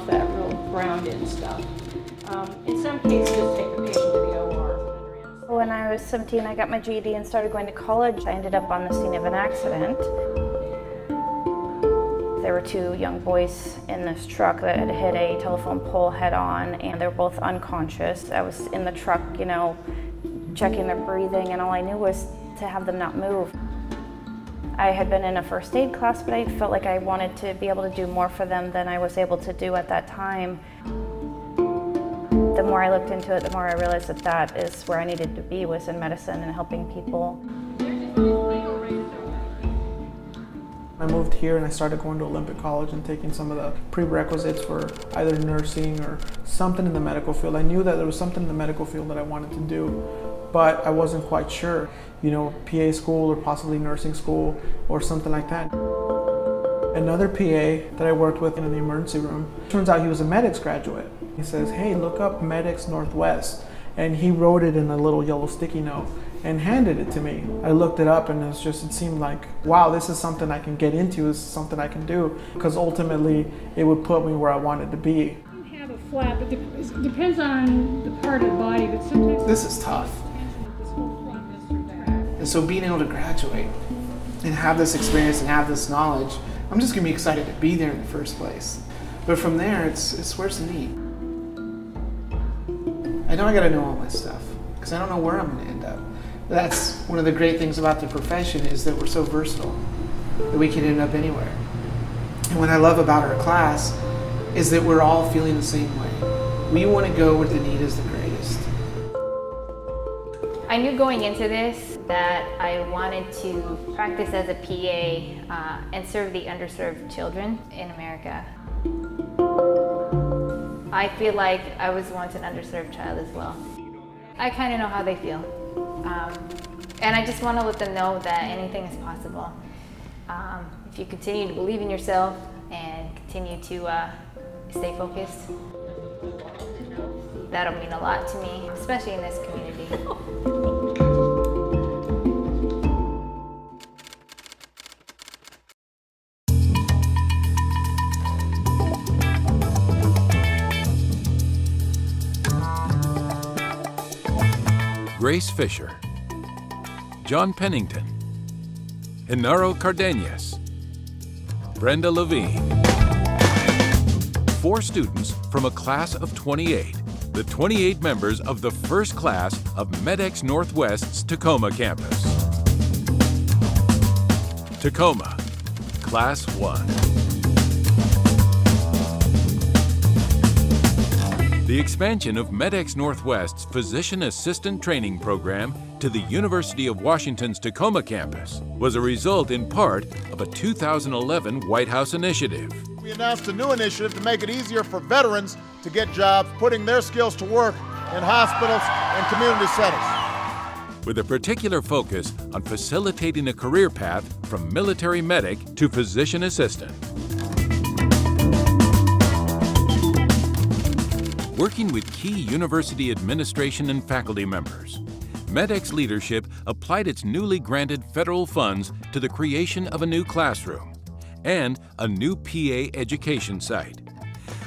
off that real grounded stuff. Um, in some cases, take the patient to the OR. When I was 17, I got my GED and started going to college. I ended up on the scene of an accident. There were two young boys in this truck that had hit a telephone pole head on, and they were both unconscious. I was in the truck, you know, checking their breathing, and all I knew was to have them not move. I had been in a first aid class, but I felt like I wanted to be able to do more for them than I was able to do at that time. The more I looked into it, the more I realized that that is where I needed to be, was in medicine and helping people. I moved here and I started going to Olympic College and taking some of the prerequisites for either nursing or something in the medical field. I knew that there was something in the medical field that I wanted to do, but I wasn't quite sure. You know, PA school or possibly nursing school or something like that. Another PA that I worked with in the emergency room, turns out he was a MEDEX graduate. He says, hey, look up MEDEX Northwest. And he wrote it in a little yellow sticky note and handed it to me. I looked it up and it just, it seemed like, wow, this is something I can get into, this is something I can do, because ultimately it would put me where I wanted to be. have a flap, it depends on the part of the body, but sometimes... This is tough. And so being able to graduate and have this experience and have this knowledge, I'm just gonna be excited to be there in the first place. But from there, it's, it's where's the need? I know I gotta know all my stuff, because I don't know where I'm gonna end up that's one of the great things about the profession is that we're so versatile that we can end up anywhere. And what I love about our class is that we're all feeling the same way. We want to go where the need is the greatest. I knew going into this that I wanted to practice as a PA uh, and serve the underserved children in America. I feel like I was once an underserved child as well. I kind of know how they feel. Um, and I just want to let them know that anything is possible. Um, if you continue to believe in yourself and continue to uh, stay focused, that'll mean a lot to me, especially in this community. Grace Fisher, John Pennington, Inaro Cardenas, Brenda Levine. Four students from a class of 28, the 28 members of the first class of MEDEX Northwest's Tacoma campus. Tacoma, Class 1. The expansion of MEDEX Northwest's Physician Assistant Training Program to the University of Washington's Tacoma campus was a result in part of a 2011 White House initiative. We announced a new initiative to make it easier for veterans to get jobs, putting their skills to work in hospitals and community settings. With a particular focus on facilitating a career path from military medic to physician assistant. Working with key university administration and faculty members, MEDEX leadership applied its newly granted federal funds to the creation of a new classroom and a new PA education site,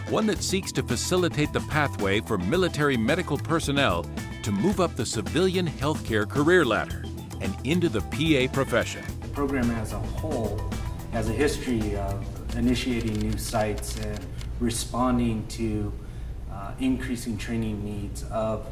one that seeks to facilitate the pathway for military medical personnel to move up the civilian healthcare career ladder and into the PA profession. The program as a whole has a history of initiating new sites and responding to Uh, increasing training needs of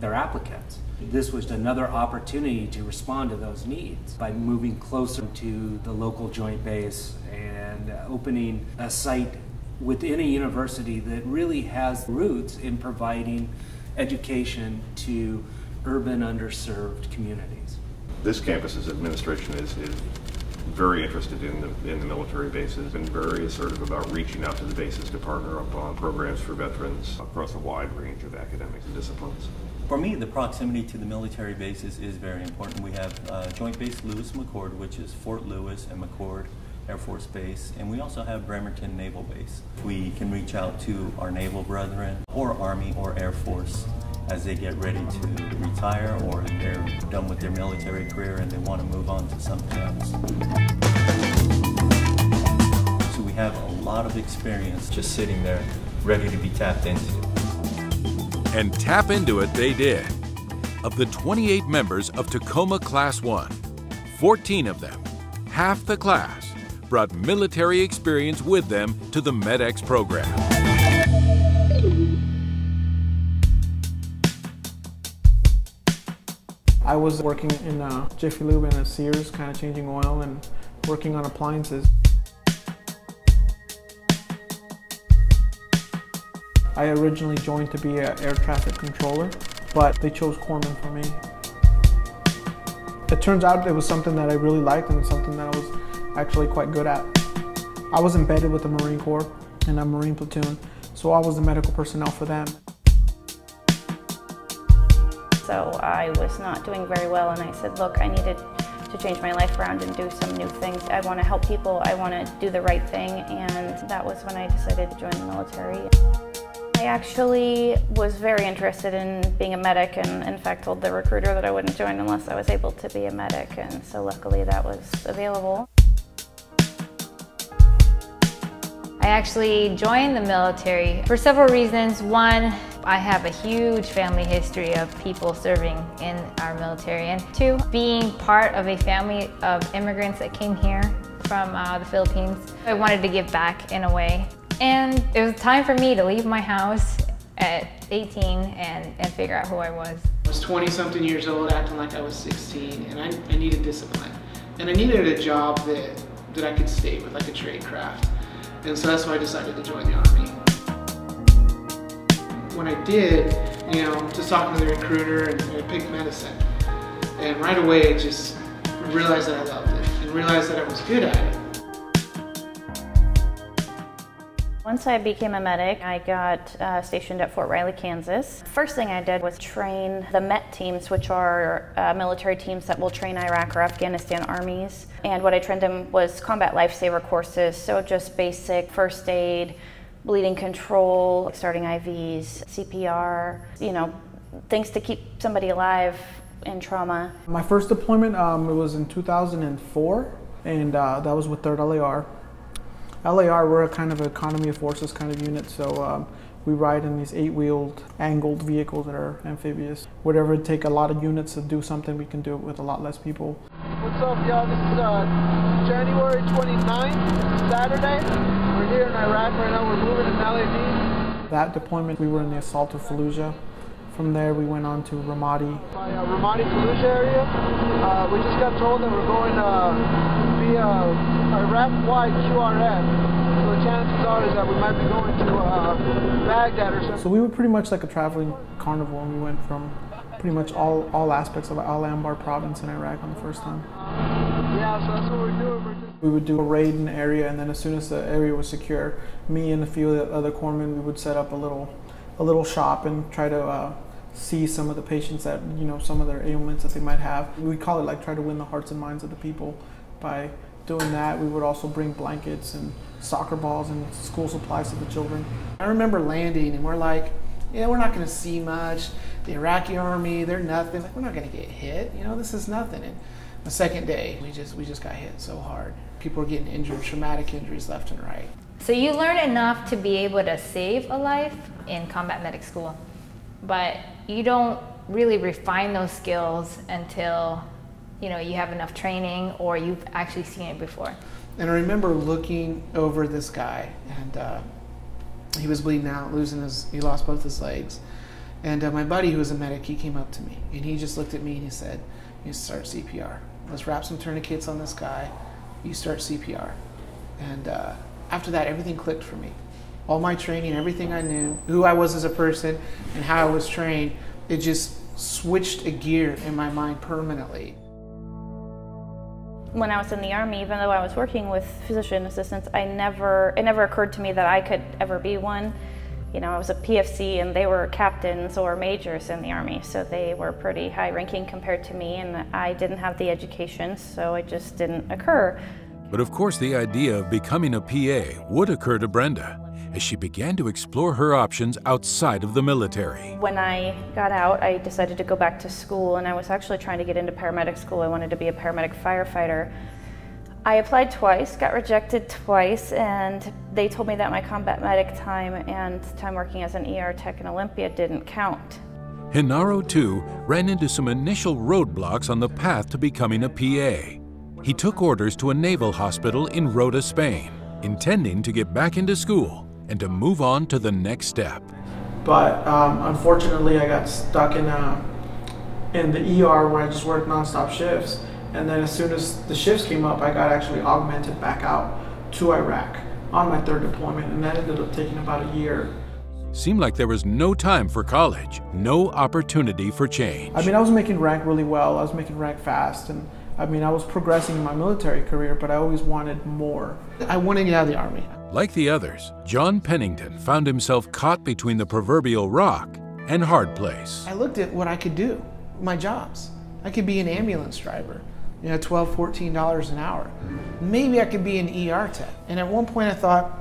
their applicants. This was another opportunity to respond to those needs by moving closer to the local joint base and opening a site within a university that really has roots in providing education to urban underserved communities. This campus's administration is, is very interested in the, in the military bases and very assertive about reaching out to the bases to partner up on programs for veterans across a wide range of academics and disciplines. For me, the proximity to the military bases is very important. We have uh, Joint Base Lewis McChord, which is Fort Lewis and McChord Air Force Base, and we also have Bremerton Naval Base. We can reach out to our naval brethren or Army or Air Force as they get ready to retire or they're done with their military career and they want to move on to something else. So we have a lot of experience just sitting there ready to be tapped into. And tap into it they did. Of the 28 members of Tacoma Class 1, 14 of them, half the class, brought military experience with them to the MEDEX program. I was working in a Jiffy Lube and a Sears, kind of changing oil and working on appliances. I originally joined to be an air traffic controller, but they chose corpsman for me. It turns out it was something that I really liked and something that I was actually quite good at. I was embedded with the Marine Corps in a Marine platoon, so I was the medical personnel for them. So I was not doing very well and I said, look, I needed to change my life around and do some new things. I want to help people, I want to do the right thing, and that was when I decided to join the military. I actually was very interested in being a medic and in fact told the recruiter that I wouldn't join unless I was able to be a medic and so luckily that was available. I actually joined the military for several reasons. One, I have a huge family history of people serving in our military. And two, being part of a family of immigrants that came here from uh, the Philippines, I wanted to give back in a way. And it was time for me to leave my house at 18 and, and figure out who I was. I was 20 something years old, acting like I was 16, and I, I needed discipline. And I needed a job that, that I could stay with, like a trade craft. And so that's why I decided to join the Army. When I did, you know, just talking to the recruiter and I picked medicine. And right away, I just realized that I loved it and realized that I was good at it. Once I became a medic, I got uh, stationed at Fort Riley, Kansas. First thing I did was train the MET teams, which are uh, military teams that will train Iraq or Afghanistan armies. And what I trained them was combat lifesaver courses, so just basic first aid, bleeding control, starting IVs, CPR, you know, things to keep somebody alive in trauma. My first deployment um, it was in 2004, and uh, that was with 3rd LAR. LAR, we're a kind of economy of forces kind of unit, so um, we ride in these eight-wheeled, angled vehicles that are amphibious. Whatever it take a lot of units to do something, we can do it with a lot less people. What's up, y'all? This is uh, January 29th, Saturday. Here in Iraq right now. We're moving to. That deployment, we were in the assault of Fallujah. From there, we went on to Ramadi. By uh, Ramadi, Fallujah area. Uh, we just got told that we're going to uh, via Iraq-wide QRF. So the chances are is that we might be going to uh, Baghdad or something. So we were pretty much like a traveling carnival, and we went from pretty much all, all aspects of Al Anbar province in Iraq on the first time. Yeah, so that's what we're doing. We're just We would do a raid in the area, and then as soon as the area was secure, me and a few other corpsmen, we would set up a little, a little shop and try to uh, see some of the patients that you know some of their ailments that they might have. We call it like try to win the hearts and minds of the people by doing that. We would also bring blankets and soccer balls and school supplies to the children. I remember landing and we're like, yeah, we're not going to see much. The Iraqi army, they're nothing. Like, we're not going to get hit. You know, this is nothing. And the second day, we just we just got hit so hard. People are getting injured, traumatic injuries left and right. So you learn enough to be able to save a life in combat medic school, but you don't really refine those skills until you know you have enough training or you've actually seen it before. And I remember looking over this guy, and uh, he was bleeding out, losing his, he lost both his legs. And uh, my buddy, who was a medic, he came up to me, and he just looked at me and he said, "You start CPR. Let's wrap some tourniquets on this guy. You start CPR." And uh, after that, everything clicked for me. All my training, everything I knew, who I was as a person, and how I was trained, it just switched a gear in my mind permanently. When I was in the Army, even though I was working with physician assistants, I never, it never occurred to me that I could ever be one. You know, I was a PFC and they were captains or majors in the Army, so they were pretty high ranking compared to me, and I didn't have the education, so it just didn't occur. But of course, the idea of becoming a PA would occur to Brenda as she began to explore her options outside of the military. When I got out, I decided to go back to school, and I was actually trying to get into paramedic school. I wanted to be a paramedic firefighter. I applied twice, got rejected twice, and they told me that my combat medic time and time working as an ER tech in Olympia didn't count. Hinaro, too, ran into some initial roadblocks on the path to becoming a PA. He took orders to a naval hospital in Rota, Spain, intending to get back into school and to move on to the next step. But um, unfortunately, I got stuck in uh, in the ER where I just worked nonstop shifts. And then as soon as the shifts came up, I got actually augmented back out to Iraq on my third deployment, and that ended up taking about a year. Seemed like there was no time for college, no opportunity for change. I mean, I was making rank really well. I was making rank fast, and I mean, I was progressing in my military career, but I always wanted more. I wanted to get out of the army. Like the others, John Pennington found himself caught between the proverbial rock and hard place. I looked at what I could do, my jobs. I could be an ambulance driver, you know, 12, 14 dollars an hour. Maybe I could be an ER tech. And at one point I thought,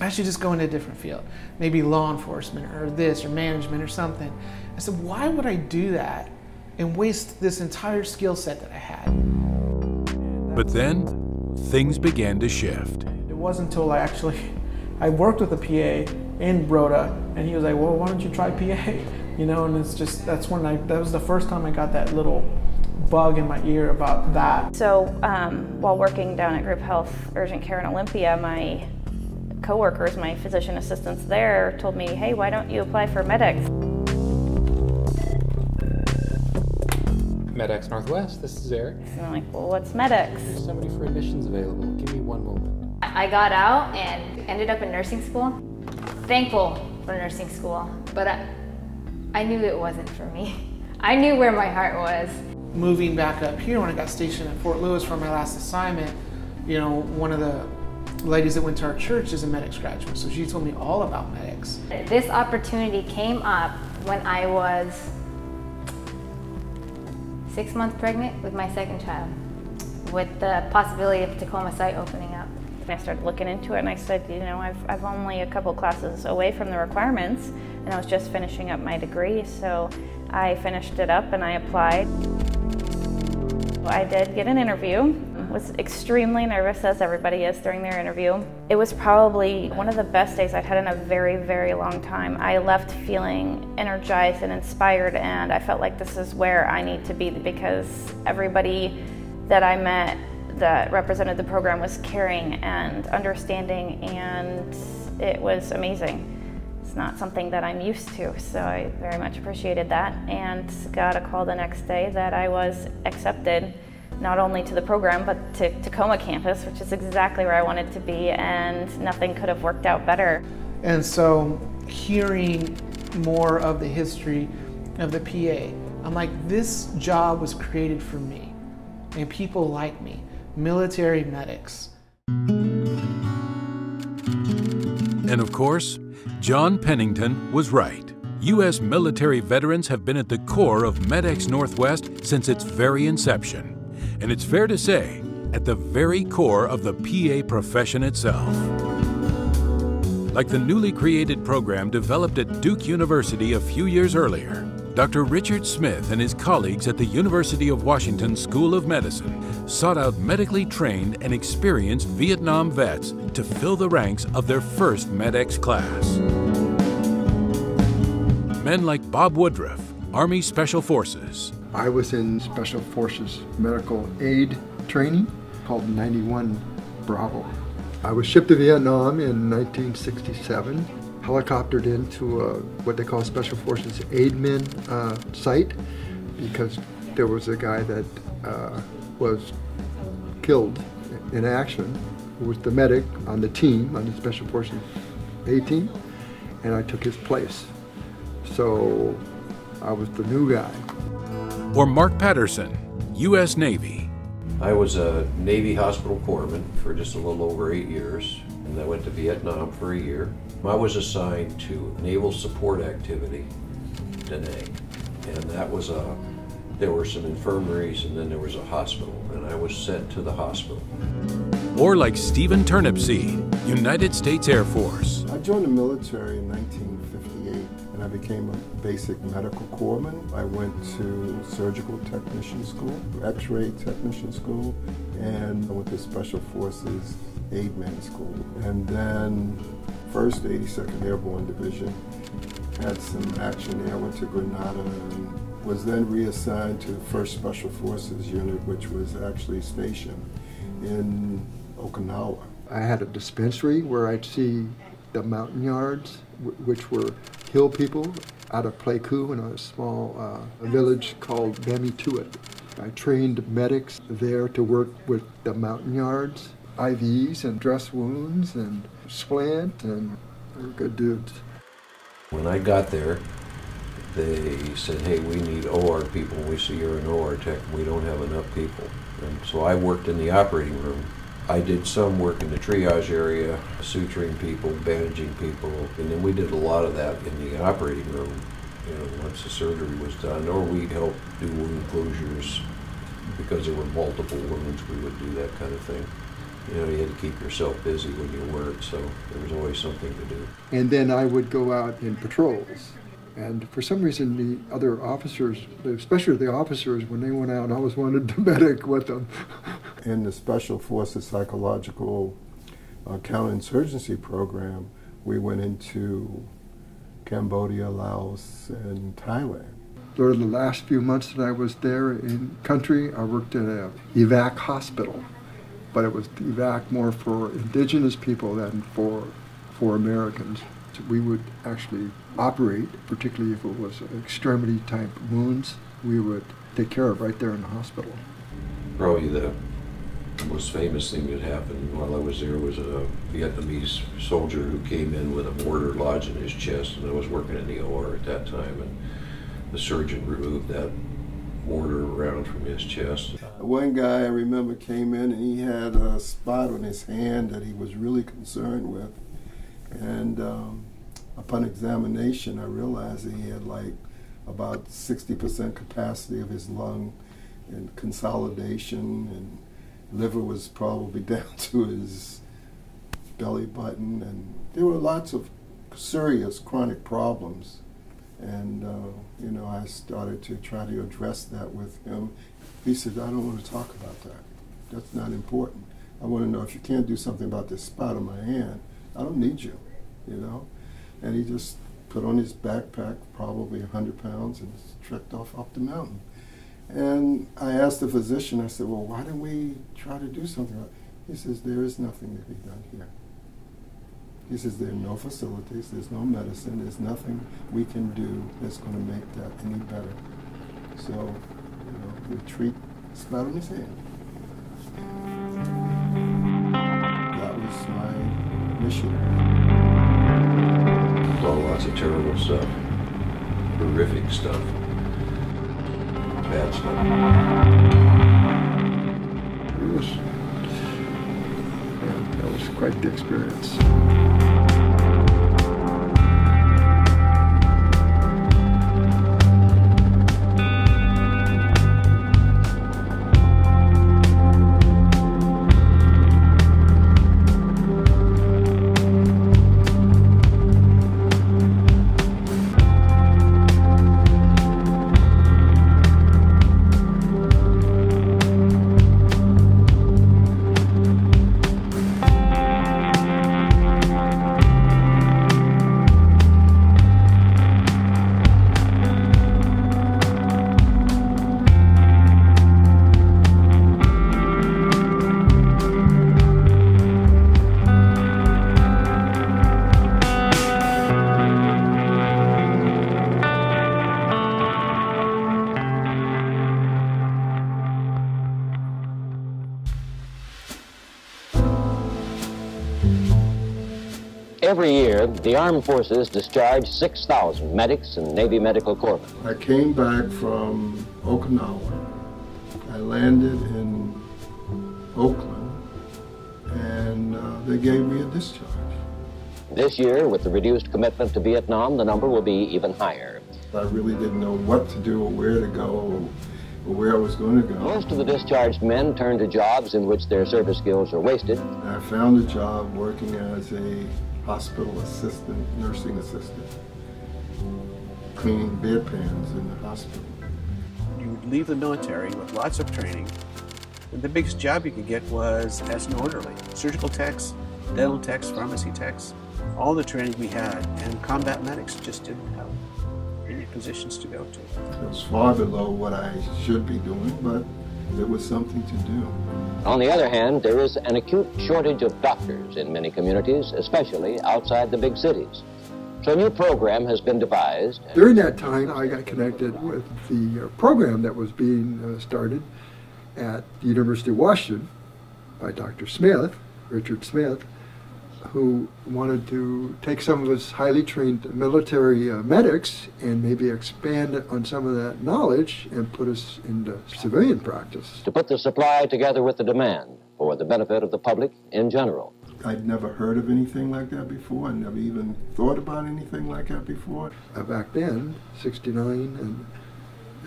I should just go into a different field, maybe law enforcement or this or management or something. I said, why would I do that and waste this entire skill set that I had? But then, things began to shift. It wasn't until I actually, I worked with a PA in Rota, and he was like, well, why don't you try PA? You know, and it's just, that's when I, that was the first time I got that little bug in my ear about that. So um, while working down at Group Health Urgent Care in Olympia, my coworkers, my physician assistants there, told me, hey, why don't you apply for MEDEX? MEDEX Northwest, this is Eric. And I'm like, well, what's MEDEX? There's somebody for admissions available. Give me one moment. I got out and ended up in nursing school. Thankful for nursing school, but I, I knew it wasn't for me. I knew where my heart was. Moving back up here when I got stationed at Fort Lewis for my last assignment, you know, one of the ladies that went to our church is a MEDEX graduate, so she told me all about MEDEX. This opportunity came up when I was six months pregnant with my second child, with the possibility of Tacoma site opening up. And I started looking into it and I said, you know, I've, I've only a couple classes away from the requirements and I was just finishing up my degree, so I finished it up and I applied. I did get an interview. Was extremely nervous as everybody is during their interview. It was probably one of the best days I've had in a very, very long time. I left feeling energized and inspired and I felt like this is where I need to be because everybody that I met that represented the program was caring and understanding and it was amazing. It's not something that I'm used to, so I very much appreciated that and got a call the next day that I was accepted not only to the program but to Tacoma campus, which is exactly where I wanted to be and nothing could have worked out better. And so hearing more of the history of the PA, I'm like, this job was created for me and people like me military medics. And of course, John Pennington was right. U.S. military veterans have been at the core of MEDEX Northwest since its very inception. And it's fair to say, at the very core of the PA profession itself. Like the newly created program developed at Duke University a few years earlier, Dr. Richard Smith and his colleagues at the University of Washington School of Medicine sought out medically trained and experienced Vietnam vets to fill the ranks of their first MEDEX class. Men like Bob Woodruff, Army Special Forces. I was in Special Forces medical aid training called 91 Bravo. I was shipped to Vietnam in 1967 helicoptered into a, what they call Special Forces Aidmen uh, site because there was a guy that uh, was killed in action who was the medic on the team, on the Special Forces A team, and I took his place. So I was the new guy. Or Mark Patterson, U.S. Navy. I was a Navy hospital corpsman for just a little over eight years, and I went to Vietnam for a year. I was assigned to Naval Support Activity, Da Nang, and that was a, there were some infirmaries and then there was a hospital, and I was sent to the hospital. Or like Stephen Turnipseed, United States Air Force. I joined the military in 1958, and I I became a basic medical corpsman. I went to surgical technician school, x-ray technician school, and I went to special forces aidman school. And then first 82nd Airborne Division had some action there. Went to Grenada and was then reassigned to the 1st Special Forces Unit, which was actually stationed in Okinawa. I had a dispensary where I'd see the Montagnards, which were hill people out of Pleiku in a small uh, village called Bamituit. I trained medics there to work with the Montagnards, IVs and dress wounds and splint, and they were good dudes. When I got there, they said, hey, we need OR people. We see you're an OR tech. We don't have enough people. And so I worked in the operating room. I did some work in the triage area, suturing people, bandaging people, and then we did a lot of that in the operating room, you know, once the surgery was done, or we helped do wound closures because there were multiple wounds, we would do that kind of thing. You know, you had to keep yourself busy when you worked, so there was always something to do. And then I would go out in patrols. And for some reason, the other officers, especially the officers, when they went out, I always wanted to medic with them. in the Special Forces Psychological uh, Counterinsurgency Program, we went into Cambodia, Laos, and Thailand. During the last few months that I was there in country, I worked at a evac hospital, but it was evac more for indigenous people than for for Americans. We would actually operate, particularly if it was extremity type wounds, we would take care of right there in the hospital. Probably the most famous thing that happened while I was there was a Vietnamese soldier who came in with a mortar lodged in his chest, and I was working in the OR at that time, and the surgeon removed that mortar around from his chest. One guy I remember came in and he had a spot on his hand that he was really concerned with, and um, upon examination, I realized that he had like about 60% capacity of his lung and consolidation and liver was probably down to his belly button, and there were lots of serious chronic problems. And, uh, you know, I started to try to address that with him. He said, I don't want to talk about that. That's not important. I want to know if you can't do something about this spot on my hand, I don't need you, you know? And he just put on his backpack, probably 100 pounds, and trekked off up the mountain. And I asked the physician, I said, well, why don't we try to do something? He says, there is nothing to be done here. He says, there are no facilities, there's no medicine, there's nothing we can do that's going to make that any better. So, you know, we treat spat on his hand. That was my mission. Saw lots of terrible stuff, horrific stuff bad stuff. It was, yeah, that was quite the experience. Year, the armed forces discharged 6,000 medics and Navy medical corps. I came back from Okinawa. I landed in Oakland, and uh, they gave me a discharge. This year, with the reduced commitment to Vietnam, the number will be even higher. I really didn't know what to do or where to go or where I was going to go. Most of the discharged men turn to jobs in which their service skills are wasted. I found a job working as a hospital assistant, nursing assistant. cleaning bedpans in the hospital. You would leave the military with lots of training, and the biggest job you could get was as an orderly. Surgical techs, dental techs, pharmacy techs, all the training we had, and combat medics just didn't have any positions to go to. It was far below what I should be doing, but it was something to do. On the other hand, there is an acute shortage of doctors in many communities, especially outside the big cities. So a new program has been devised. During that time, I got connected with the uh, program that was being uh, started at the University of Washington by Dr. Smith, Richard Smith, who wanted to take some of his highly trained military uh, medics and maybe expand on some of that knowledge and put us into civilian practice. To put the supply together with the demand for the benefit of the public in general. I'd never heard of anything like that before. I never even thought about anything like that before. Uh, back then, 69 and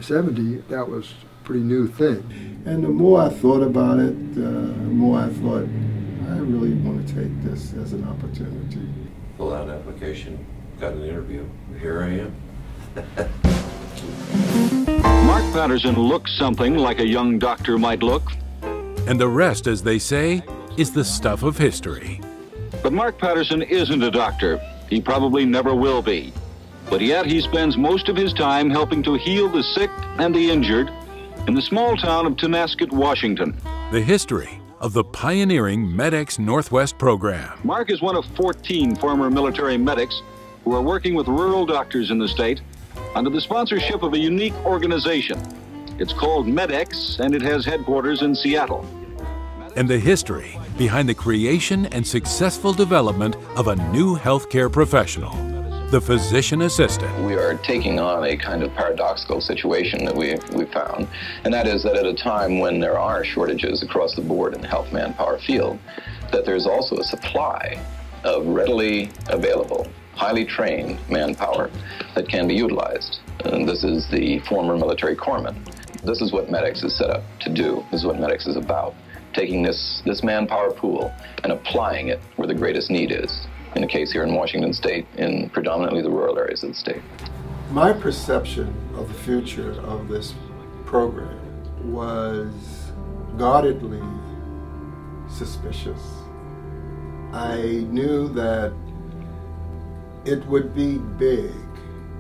70, that was a pretty new thing. And the more I thought about it, uh, the more I thought, I really want to take this as an opportunity. Fill out an application, got an interview. Here I am. Mark Patterson looks something like a young doctor might look. And the rest, as they say, is the stuff of history. But Mark Patterson isn't a doctor. He probably never will be. But yet he spends most of his time helping to heal the sick and the injured in the small town of Tonasket, Washington. The history of the pioneering MEDEX Northwest program. Mark is one of 14 former military medics who are working with rural doctors in the state under the sponsorship of a unique organization. It's called MEDEX and it has headquarters in Seattle. And the history behind the creation and successful development of a new healthcare professional, the physician assistant. We are taking on a kind of paradoxical situation that we, we found, and that is that at a time when there are shortages across the board in the health manpower field, that there's also a supply of readily available, highly trained manpower that can be utilized. And this is the former military corpsman. This is what MEDEX is set up to do. This is what MEDEX is about taking this, this manpower pool and applying it where the greatest need is. In a case here in Washington State, in predominantly the rural areas of the state. My perception of the future of this program was guardedly suspicious. I knew that it would be big,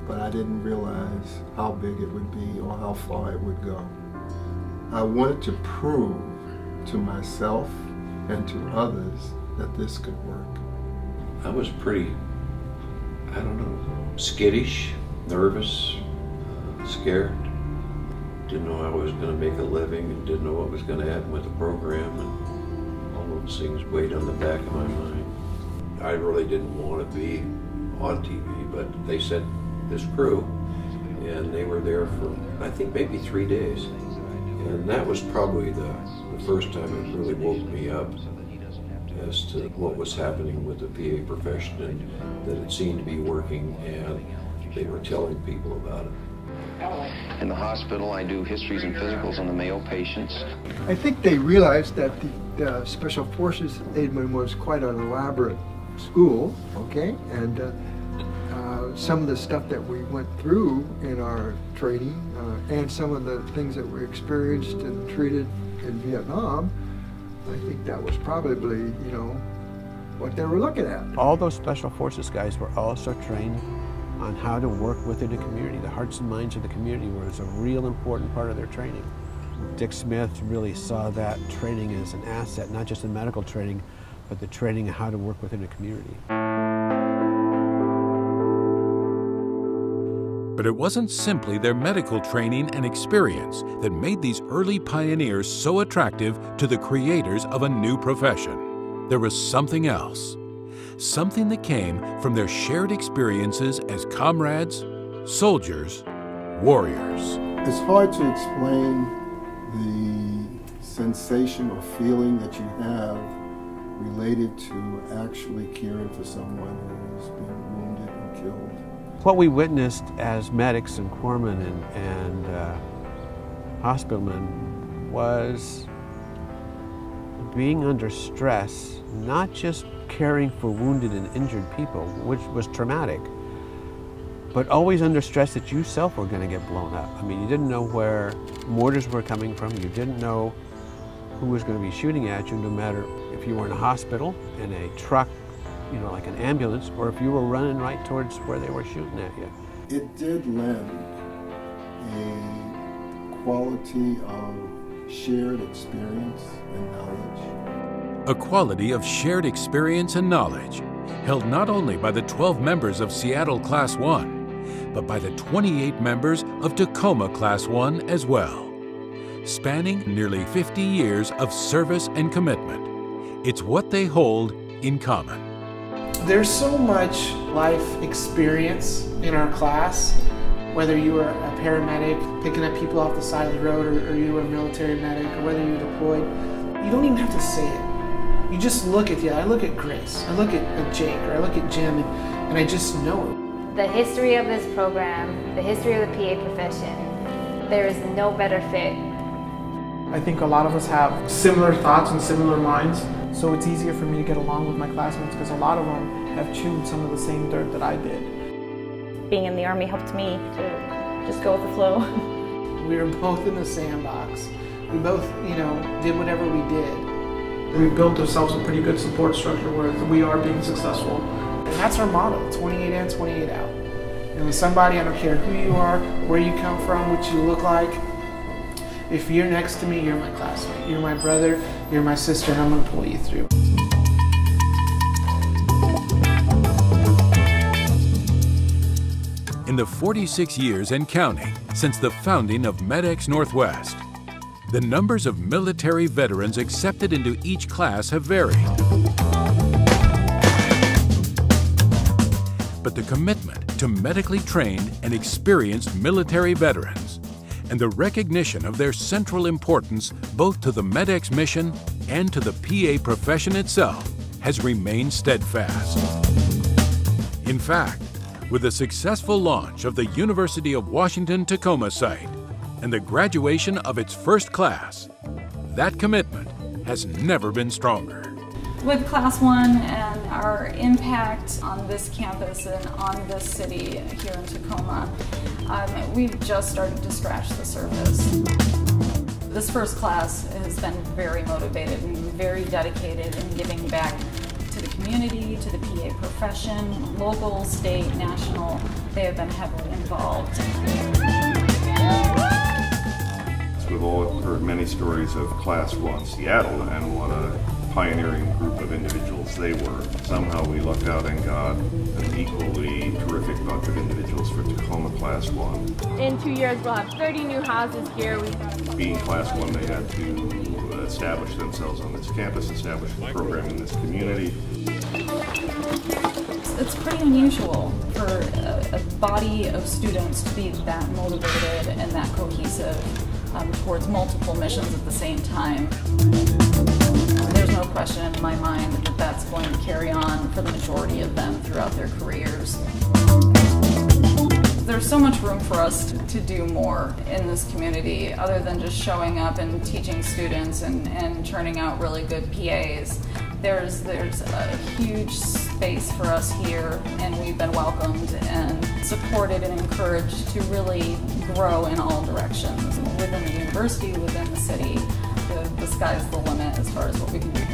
but I didn't realize how big it would be or how far it would go. I wanted to prove to myself and to others that this could work. I was pretty, I don't know, skittish, nervous, scared. Didn't know how I was going to make a living and didn't know what was going to happen with the program and all those things weighed on the back of my mind. I really didn't want to be on TV, but they sent this crew and they were there for, I think, maybe three days. And that was probably the, the first time it really woke me up as to what was happening with the PA profession and that it seemed to be working and they were telling people about it. In the hospital, I do histories and physicals on the male patients. I think they realized that the uh, Special Forces Aidman was quite an elaborate school, okay? And uh, uh, some of the stuff that we went through in our training uh, and some of the things that we experienced and treated in Vietnam, I think that was probably, you know, what they were looking at. All those Special Forces guys were also trained on how to work within the community. The hearts and minds of the community was a real important part of their training. Dick Smith really saw that training as an asset, not just in medical training, but the training on how to work within a community. But it wasn't simply their medical training and experience that made these early pioneers so attractive to the creators of a new profession. There was something else. Something that came from their shared experiences as comrades, soldiers, warriors. It's hard to explain the sensation or feeling that you have related to actually caring for someone who's been wounded and killed. What we witnessed as medics and corpsmen and, and uh, hospitalmen was being under stress, not just caring for wounded and injured people, which was traumatic, but always under stress that you yourself were going to get blown up. I mean, you didn't know where mortars were coming from. You didn't know who was going to be shooting at you, no matter if you were in a hospital, in a truck, you know, like an ambulance, or if you were running right towards where they were shooting at you. It did lend a quality of shared experience and knowledge. A quality of shared experience and knowledge held not only by the 12 members of Seattle Class 1, but by the 28 members of Tacoma Class 1 as well. Spanning nearly 50 years of service and commitment, it's what they hold in common. There's so much life experience in our class, whether you were a paramedic picking up people off the side of the road, or, or you were a military medic, or whether you were deployed, you don't even have to say it you just look at you. I look at Grace, I look at, at Jake, or I look at Jim, and, and I just know it. The history of this program, the history of the PA profession, there is no better fit. I think a lot of us have similar thoughts and similar minds, so it's easier for me to get along with my classmates because a lot of them have chewed some of the same dirt that I did. Being in the Army helped me to just go with the flow. we were both in the sandbox. We both, you know, did whatever we did. We built ourselves a pretty good support structure where we are being successful. And that's our motto, 28 in, 28 out. And with somebody, I don't care who you are, where you come from, what you look like, if you're next to me, you're my classmate. You're my brother, you're my sister, and I'm gonna pull you through. In the 46 years and counting since the founding of MEDEX Northwest, the numbers of military veterans accepted into each class have varied. But the commitment to medically trained and experienced military veterans and the recognition of their central importance both to the MEDEX mission and to the PA profession itself has remained steadfast. In fact, with the successful launch of the University of Washington Tacoma site, and the graduation of its first class. That commitment has never been stronger. With Class 1 and our impact on this campus and on this city here in Tacoma, um, we've just started to scratch the surface. This first class has been very motivated and very dedicated in giving back to the community, to the PA profession, local, state, national. They have been heavily involved. We've all heard many stories of Class 1 Seattle and what a pioneering group of individuals they were. Somehow we lucked out and got an equally terrific bunch of individuals for Tacoma Class 1. In two years we'll have 30 new houses here. Being Class 1 they had to establish themselves on this campus, establish the program in this community. It's pretty unusual for a, a body of students to be that motivated and that cohesive um, towards multiple missions at the same time. There's no question in my mind that that's going to carry on for the majority of them throughout their careers. There's so much room for us to, to do more in this community other than just showing up and teaching students and, and churning out really good PAs there's there's a huge space for us here and we've been welcomed and supported and encouraged to really grow in all directions within the university within the city the sky's the limit as far as what we can do.